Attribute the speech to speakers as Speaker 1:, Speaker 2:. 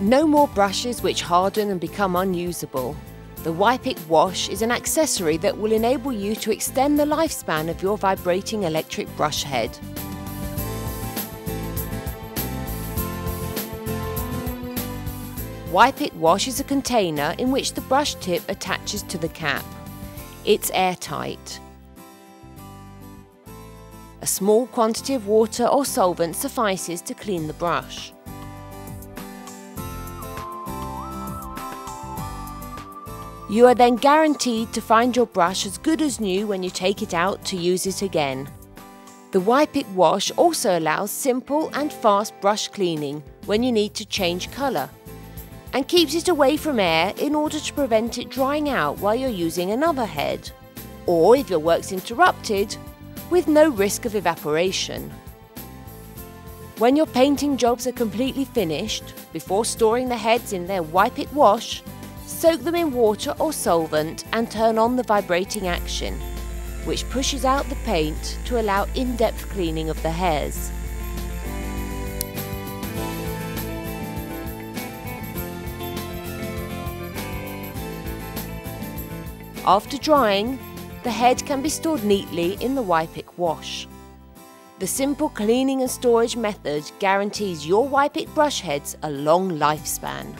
Speaker 1: No more brushes which harden and become unusable. The Wipic Wash is an accessory that will enable you to extend the lifespan of your vibrating electric brush head. Wipic Wash is a container in which the brush tip attaches to the cap. It's airtight. A small quantity of water or solvent suffices to clean the brush. You are then guaranteed to find your brush as good as new when you take it out to use it again. The Wipic Wash also allows simple and fast brush cleaning when you need to change colour and keeps it away from air in order to prevent it drying out while you're using another head, or if your work's interrupted, with no risk of evaporation. When your painting jobs are completely finished, before storing the heads in their Wipic wash, soak them in water or solvent and turn on the vibrating action, which pushes out the paint to allow in-depth cleaning of the hairs. After drying, the head can be stored neatly in the Wipic wash. The simple cleaning and storage method guarantees your Wipic brush heads a long lifespan.